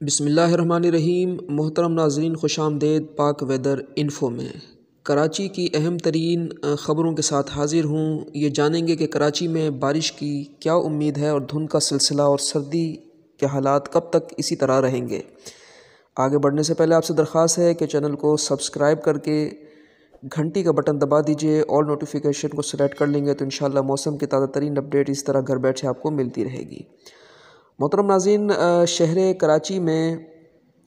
बिसमीम मोहतरम नाजरीन खुश आमदेद पाक वेदर इन्फो में। कराची की अहम तरीन ख़बरों के साथ हाज़िर हूँ। ये जानेंगे कि कराची में बारिश की क्या उम्मीद है और धुंध का सिलसिला और सर्दी के हालात कब तक इसी तरह रहेंगे। आगे बढ़ने से पहले आपसे दरख्वास्त है कि चैनल को सब्सक्राइब करके घंटी का बटन दबा दीजिए और नोटिफिकेशन को सिलेक्ट कर लेंगे तो इन मौसम की ताज़ा तरीन अपडेट इस तरह घर बैठे आपको मिलती रहेगी। मोहतरम नाजीन शहर कराची में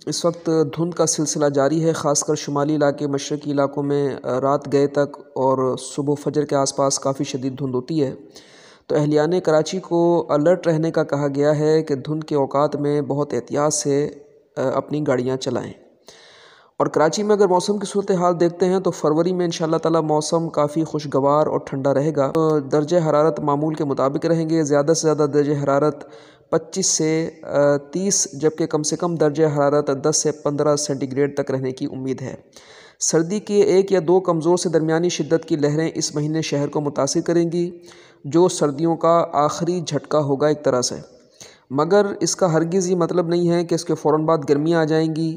इस वक्त धुंध का सिलसिला जारी है, ख़ासकर शुमाली इलाके, मशरक़ी इलाकों में रात गए तक और सुबह फजर के आसपास काफ़ी शदीद धुंध होती है। तो अहलियान कराची को अलर्ट रहने का कहा गया है कि धुंध के अवकात में बहुत एहतियात से अपनी गाड़ियाँ चलाएँ। और कराची में अगर मौसम की सूरत हाल देखते हैं तो फरवरी में इन ताला मौसम काफ़ी खुशगवार और ठंडा रहेगा। तो दर्ज हरारत मामूल के मुताबिक रहेंगे, ज़्यादा से ज़्यादा दर्ज हरारत 25 से 30 जबकि कम से कम दर्ज हरारत 10 से 15 सेंटीग्रेड तक रहने की उम्मीद है। सर्दी की एक या दो कमज़ोर से दरमियानी शिद्दत की लहरें इस महीने शहर को मुतासर करेंगी जो सर्दियों का आखिरी झटका होगा एक तरह से। मगर इसका हरगिज़ ये मतलब नहीं है कि इसके फ़ौर बाद गर्मियाँ आ जाएँगी।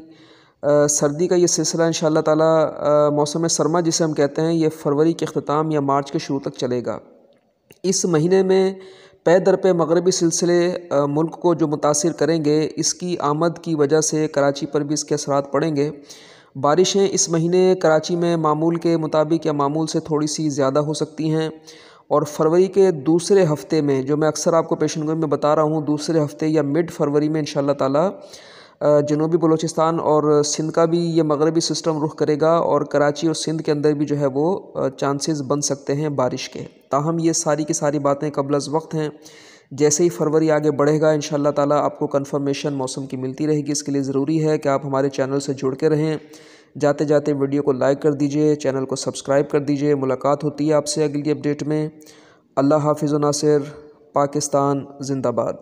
आ, सर्दी का ये सिलसिला इन ताला मौसम सरमा जिसे हम कहते हैं ये फरवरी के अख्ताम या मार्च के शुरू तक चलेगा। इस महीने में पे दर पे मगरबी सिलसिले मुल्क को जो मुतासर करेंगे, इसकी आमद की वजह से कराची पर भी इसके असरा पड़ेंगे। बारिशें इस महीने कराची में मामूल के मुताबिक या मामूल से थोड़ी सी ज़्यादा हो सकती हैं। और फरवरी के दूसरे हफ़्ते में, जो मैं अक्सर आपको पेशन में बता रहा हूँ, दूसरे हफ़्ते या मिड फरवरी में इन ताला जनूबी बलूचिस्तान और सिंध का भी ये मगरबी सिस्टम रुख करेगा और कराची और सिंध के अंदर भी जो है वो चांसेस बन सकते हैं बारिश के। ताहम ये सारी की सारी बातें कबल वक्त हैं। जैसे ही फरवरी आगे बढ़ेगा इन ताला आपको कन्फर्मेशन मौसम की मिलती रहेगी। इसके लिए ज़रूरी है कि आप हमारे चैनल से जुड़ के रहें। जाते जाते वीडियो को लाइक कर दीजिए, चैनल को सब्सक्राइब कर दीजिए। मुलाकात होती है आपसे अगली अपडेट में। अल्लाह हाफिज़ नासिर, पाकिस्तान, जिंदाबाद।